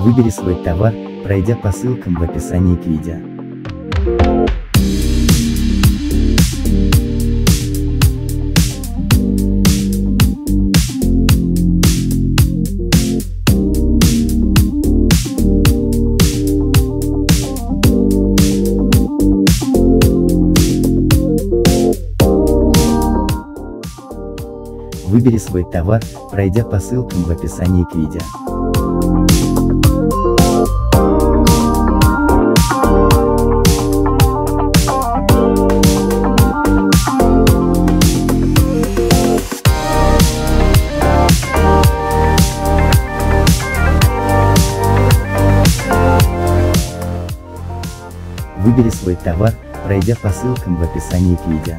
Выбери свой товар, пройдя по ссылкам в описании к видео. Выбери свой товар, пройдя по ссылкам в описании к видео. Выбери свой товар, пройдя по ссылкам в описании к видео.